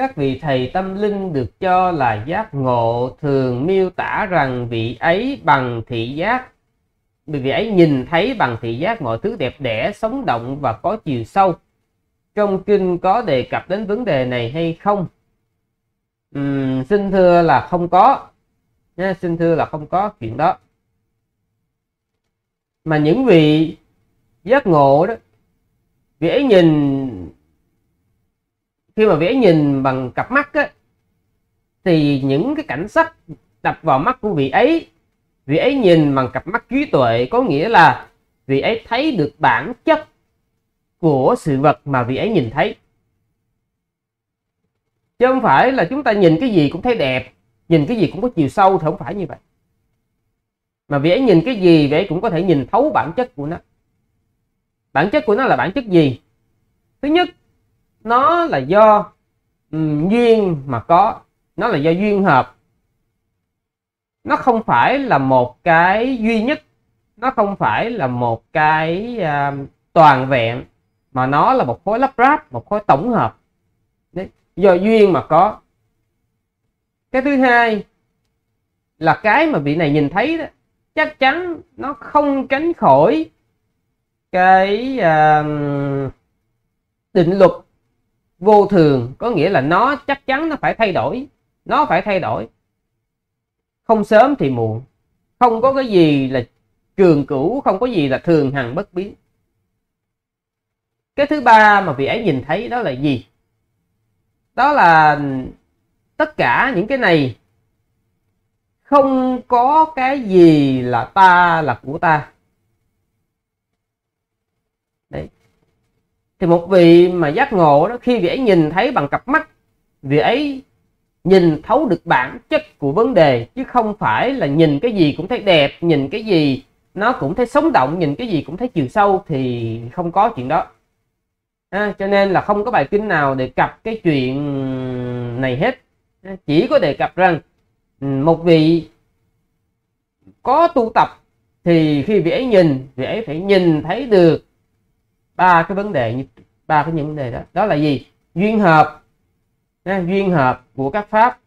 các vị thầy tâm linh được cho là giác ngộ thường miêu tả rằng vị ấy bằng thị giác. Vị ấy nhìn thấy bằng thị giác mọi thứ đẹp đẽ sống động và có chiều sâu. Trong kinh có đề cập đến vấn đề này hay không? Uhm, xin thưa là không có. Nha xin thưa là không có chuyện đó. Mà những vị giác ngộ đó vị ấy nhìn khi mà vẽ nhìn bằng cặp mắt á, thì những cái cảnh sắc đập vào mắt của vị ấy vị ấy nhìn bằng cặp mắt trí tuệ có nghĩa là vị ấy thấy được bản chất của sự vật mà vị ấy nhìn thấy. Chứ không phải là chúng ta nhìn cái gì cũng thấy đẹp nhìn cái gì cũng có chiều sâu thì không phải như vậy. Mà vị ấy nhìn cái gì vị ấy cũng có thể nhìn thấu bản chất của nó. Bản chất của nó là bản chất gì? Thứ nhất nó là do um, duyên mà có. Nó là do duyên hợp. Nó không phải là một cái duy nhất. Nó không phải là một cái uh, toàn vẹn mà nó là một khối lắp ráp một khối tổng hợp. Đấy, do duyên mà có. Cái thứ hai là cái mà vị này nhìn thấy đó chắc chắn nó không tránh khỏi cái uh, định luật vô thường, có nghĩa là nó chắc chắn nó phải thay đổi. Nó phải thay đổi. Không sớm thì muộn. Không có cái gì là trường cửu, không có gì là thường hằng bất biến. Cái thứ ba mà vị ấy nhìn thấy đó là gì? Đó là tất cả những cái này không có cái gì là ta là của ta. Đấy thì một vị mà giác ngộ đó khi vị ấy nhìn thấy bằng cặp mắt vị ấy nhìn thấu được bản chất của vấn đề chứ không phải là nhìn cái gì cũng thấy đẹp nhìn cái gì nó cũng thấy sống động nhìn cái gì cũng thấy chiều sâu thì không có chuyện đó. À, cho nên là không có bài kinh nào đề cập cái chuyện này hết. À, chỉ có đề cập rằng ừ, một vị có tu tập thì khi vị ấy nhìn vị ấy phải nhìn thấy được ba cái vấn đề như ba cái những vấn đề đó. Đó là gì? Duyên hợp. Nha, duyên hợp của các pháp.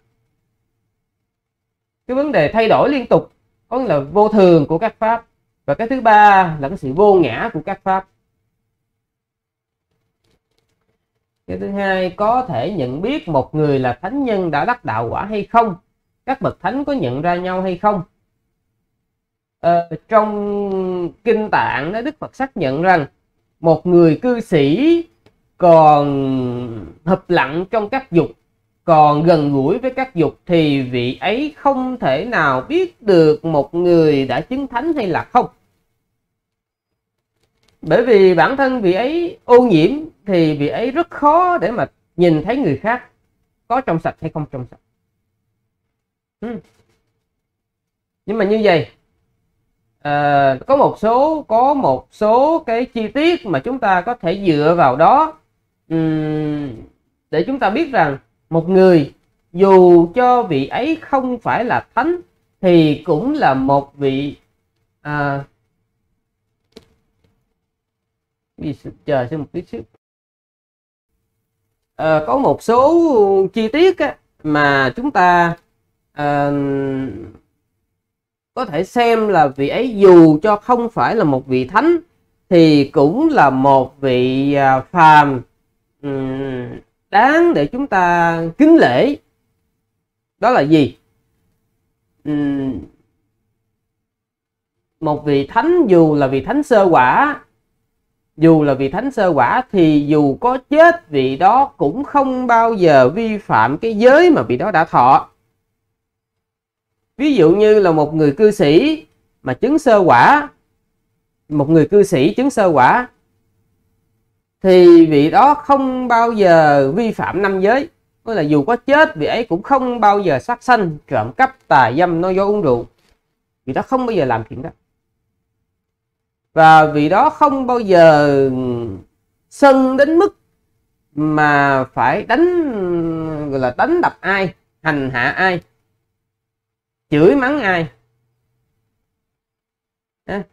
Cái vấn đề thay đổi liên tục có nghĩa là vô thường của các pháp. Và cái thứ ba là cái sự vô ngã của các pháp. Cái thứ hai có thể nhận biết một người là thánh nhân đã đắc đạo quả hay không? Các bậc thánh có nhận ra nhau hay không? Ờ, trong kinh tạng đó đức phật xác nhận rằng một người cư sĩ còn hợp lặng trong các dục, còn gần gũi với các dục thì vị ấy không thể nào biết được một người đã chứng thánh hay là không bởi vì bản thân vị ấy ô nhiễm thì vị ấy rất khó để mà nhìn thấy người khác có trong sạch hay không trong sạch ừ. nhưng mà như vậy à, có một số có một số cái chi tiết mà chúng ta có thể dựa vào đó um, để chúng ta biết rằng một người dù cho vị ấy không phải là thánh thì cũng là một vị à, chờ xem một tí xíu. À, có một số chi tiết á, mà chúng ta à, có thể xem là vị ấy dù cho không phải là một vị thánh, thì cũng là một vị à, phàm. Đáng để chúng ta kính lễ. Đó là gì? Một vị thánh dù là vị thánh sơ quả, dù là vị thánh sơ quả thì dù có chết, vị đó cũng không bao giờ vi phạm cái giới mà vị đó đã thọ ví dụ như là một người cư sĩ mà chứng sơ quả, một người cư sĩ chứng sơ quả, thì vị đó không bao giờ vi phạm năm giới. Tức là dù có chết, vị ấy cũng không bao giờ sát sanh, trộm cắp, tà dâm, nói dối uống rượu. Vị đó không bao giờ làm chuyện đó. Và vị đó không bao giờ sân đến mức mà phải đánh, gọi là đánh đập ai, hành hạ ai chửi mắng ai? Đấy.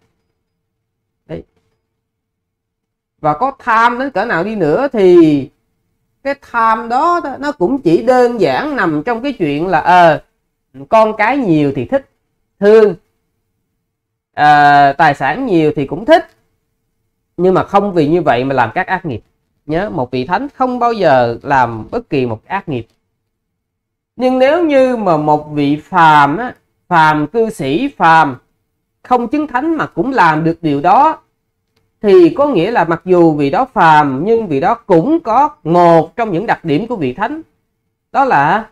và có tham đến cỡ nào đi nữa thì cái tham đó nó cũng chỉ đơn giản nằm trong cái chuyện là ờ à, con cái nhiều thì thích thương à, tài sản nhiều thì cũng thích. Nhưng mà không vì như vậy mà làm các ác nghiệp. Nhớ một vị thánh không bao giờ làm bất kỳ một ác nghiệp nhưng nếu như mà một vị phàm á, phàm cư sĩ phàm không chứng thánh mà cũng làm được điều đó thì có nghĩa là mặc dù vị đó phàm nhưng vị đó cũng có một trong những đặc điểm của vị thánh đó là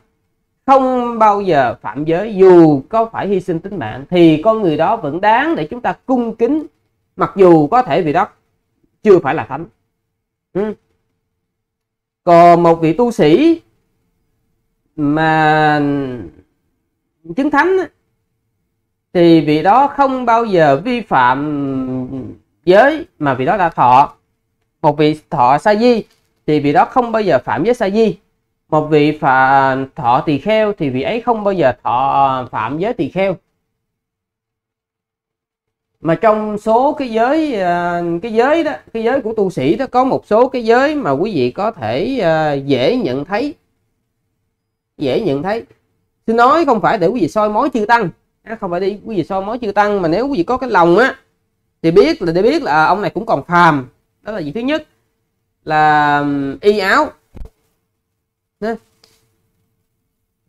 không bao giờ phạm giới dù có phải hy sinh tính mạng thì con người đó vẫn đáng để chúng ta cung kính mặc dù có thể vị đó chưa phải là thánh ừ. còn một vị tu sĩ mà chứng thánh thì vị đó không bao giờ vi phạm giới, mà vị đó đã thọ. Một vị thọ sa di, thì vị đó không bao giờ phạm giới sa di. Một vị phạm thọ tỳ kheo, thì vị ấy không bao giờ thọ, phạm giới tỳ kheo. Mà trong số cái giới à, cái giới đó, cái giới của tu sĩ đó, có một số cái giới mà quý vị có thể à, dễ nhận thấy dễ nhận thấy. Tôi nói không phải để quý vị soi mối chưa tăng. Không phải đi quý vị soi mối chưa tăng mà nếu quý vị có cái lòng á thì biết là để biết là à, ông này cũng còn phàm. Đó là gì? Thứ nhất là y áo.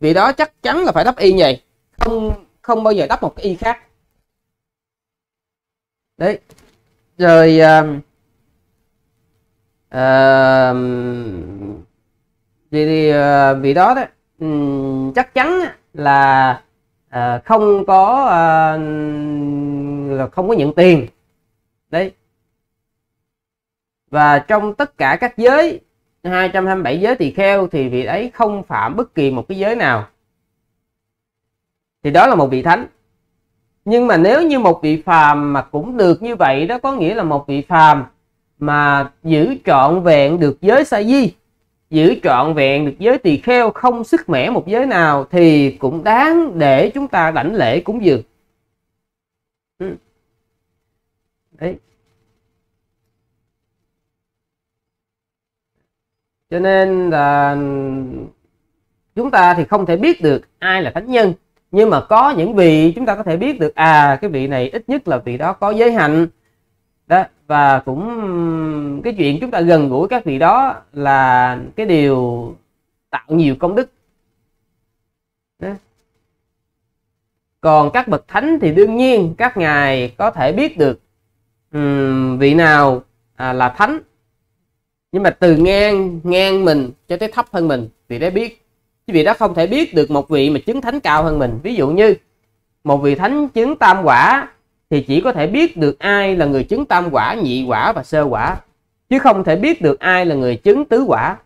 Vì đó chắc chắn là phải đắp y vậy không không bao giờ đắp một cái y khác. Đấy. Rồi à, à, vì, vì, vì đó đấy um, chắc chắn là uh, không có uh, là không có nhận tiền. Đấy. Và trong tất cả các giới 227 giới tỳ kheo thì vị ấy không phạm bất kỳ một cái giới nào. Thì đó là một vị thánh. Nhưng mà nếu như một vị phàm mà cũng được như vậy đó có nghĩa là một vị phàm mà giữ trọn vẹn được giới sa di giữ trọn vẹn được giới tỳ kheo không sức mẻ một giới nào thì cũng đáng để chúng ta đảnh lễ cúng dường. Ừ. đấy. Cho nên là chúng ta thì không thể biết được ai là thánh nhân, nhưng mà có những vị chúng ta có thể biết được à cái vị này ít nhất là vị đó có giới hạnh. Đó và cũng cái chuyện chúng ta gần gũi các vị đó là cái điều tạo nhiều công đức. Đó. còn các bậc thánh thì đương nhiên các ngài có thể biết được um, vị nào à, là thánh. Nhưng mà từ ngang ngang mình cho tới thấp hơn mình vị đó biết. Chứ vị đó không thể biết được một vị mà chứng thánh cao hơn mình. Ví dụ như một vị thánh chứng tam quả thì chỉ có thể biết được ai là người chứng tam quả, nhị quả và sơ quả, chứ không thể biết được ai là người chứng tứ quả.